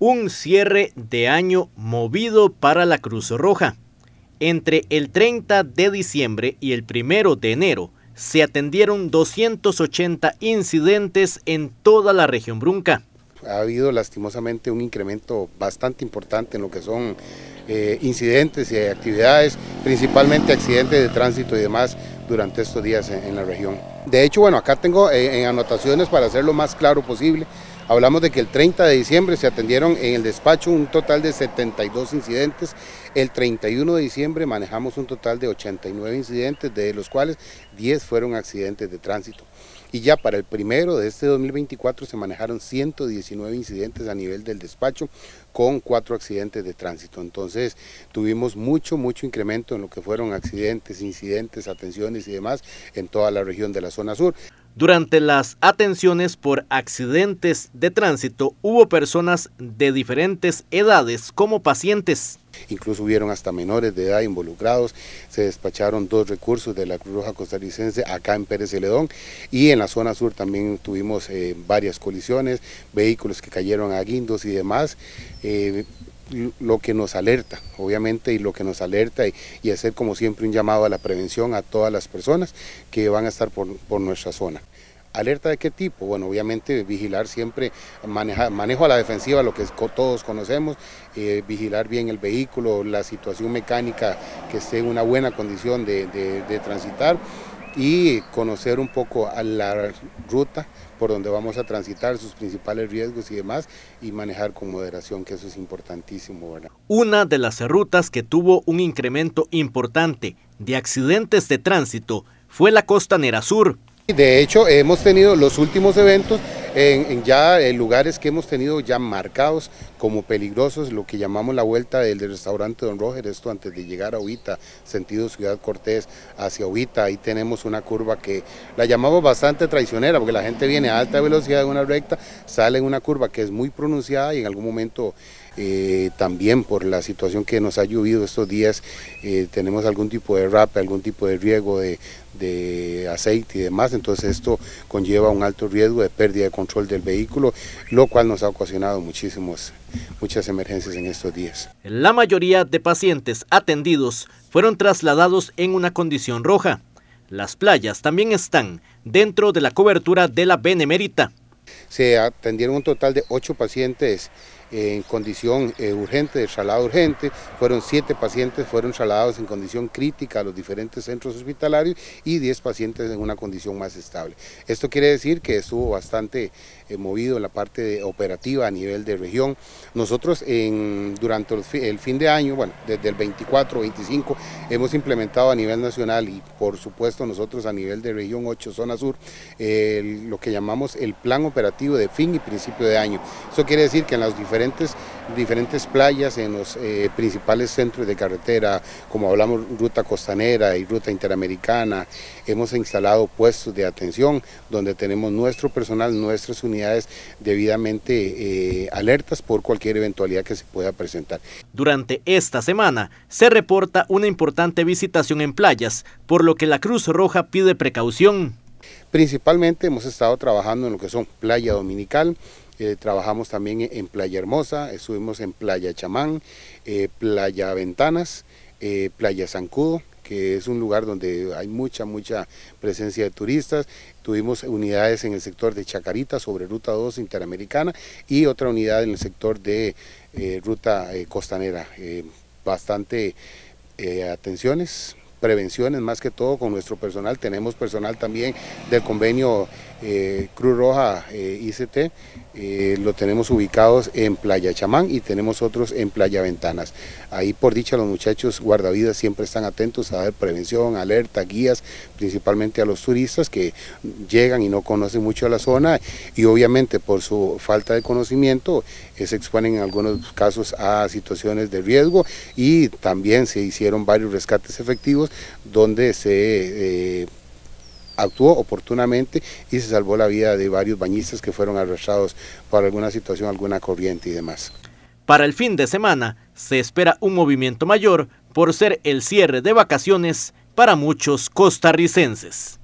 Un cierre de año movido para la Cruz Roja. Entre el 30 de diciembre y el 1 de enero se atendieron 280 incidentes en toda la región Brunca. Ha habido lastimosamente un incremento bastante importante en lo que son eh, incidentes y actividades, principalmente accidentes de tránsito y demás durante estos días en, la región. De hecho, bueno, acá tengo eh, en anotaciones para hacerlo más claro posible. Hablamos de que el 30 de diciembre se atendieron en el despacho un total de 72 incidentes. El 31 de diciembre manejamos un total de 89 incidentes, de los cuales 10 fueron accidentes de tránsito. Y ya para el primero de este 2024 se manejaron 119 incidentes a nivel del despacho con cuatro accidentes de tránsito. Entonces tuvimos mucho, mucho incremento en lo que fueron accidentes, incidentes, atenciones y demás en toda la región de la zona sur. Durante las atenciones por accidentes de tránsito hubo personas de diferentes edades como pacientes. Incluso hubieron hasta menores de edad involucrados, se despacharon dos recursos de la Cruz Roja costarricense acá en Pérez Celedón y en la zona sur también tuvimos eh, varias colisiones, vehículos que cayeron a guindos y demás. Eh, lo que nos alerta, obviamente, y lo que nos alerta y, hacer como siempre un llamado a la prevención a todas las personas que van a estar por, nuestra zona. ¿Alerta de qué tipo? Bueno, obviamente vigilar siempre, manejo a la defensiva, lo que todos conocemos, eh, vigilar bien el vehículo, la situación mecánica que esté en una buena condición de transitar y conocer un poco a la ruta por donde vamos a transitar, sus principales riesgos y demás, y manejar con moderación, que eso es importantísimo. ¿verdad? Una de las rutas que tuvo un incremento importante de accidentes de tránsito fue la Costanera Sur. De hecho, hemos tenido los últimos eventos en, ya en lugares que hemos tenido ya marcados como peligrosos, lo que llamamos la vuelta del, restaurante Don Roger, esto antes de llegar a Huita, sentido Ciudad Cortés hacia Huita, ahí tenemos una curva que la llamamos bastante traicionera, porque la gente viene a alta velocidad en una recta, sale en una curva que es muy pronunciada y en algún momento eh, también por la situación que nos ha llovido estos días, eh, tenemos algún tipo de rape, algún tipo de riego de, de aceite y demás, entonces esto conlleva un alto riesgo de pérdida de control del vehículo, lo cual nos ha ocasionado muchísimos, muchas emergencias en estos días. La mayoría de pacientes atendidos fueron trasladados en una condición roja. Las playas también están dentro de la cobertura de la Benemérita. Se atendieron un total de ocho pacientes en condición eh, urgente, de traslado urgente, fueron siete pacientes fueron trasladados en condición crítica a los diferentes centros hospitalarios y 10 pacientes en una condición más estable. Esto quiere decir que estuvo bastante eh, movido en la parte operativa a nivel de región. Nosotros en, durante el fin de año, bueno, desde el 24, 25, hemos implementado a nivel nacional y por supuesto nosotros a nivel de región 8, zona sur, lo que llamamos el plan operativo de fin y principio de año. Eso quiere decir que en las diferentes diferentes, diferentes playas, en los eh, principales centros de carretera, como hablamos ruta costanera y ruta interamericana, hemos instalado puestos de atención donde tenemos nuestro personal, nuestras unidades debidamente eh, alertas por cualquier eventualidad que se pueda presentar. Durante esta semana se reporta una importante visitación en playas, por lo que la Cruz Roja pide precaución. Principalmente hemos estado trabajando en lo que son playa dominical, eh, trabajamos también en Playa Hermosa, estuvimos en Playa Chamán, eh, Playa Ventanas, eh, Playa Zancudo, que es un lugar donde hay mucha, mucha presencia de turistas. Tuvimos unidades en el sector de Chacarita sobre Ruta 2 Interamericana y otra unidad en el sector de Ruta Costanera. bastante atenciones, prevenciones más que todo con nuestro personal. Tenemos personal también del convenio eh, Cruz Roja eh, ICT, eh, lo tenemos ubicados en Playa Chamán y tenemos otros en Playa Ventanas. Ahí por dicha los muchachos guardavidas siempre están atentos a dar prevención, alerta, guías, principalmente a los turistas que llegan y no conocen mucho la zona y obviamente por su falta de conocimiento se exponen en algunos casos a situaciones de riesgo y también se hicieron varios rescates efectivos donde se actuó oportunamente y se salvó la vida de varios bañistas que fueron arrastrados por alguna situación, alguna corriente y demás. Para el fin de semana se espera un movimiento mayor por ser el cierre de vacaciones para muchos costarricenses.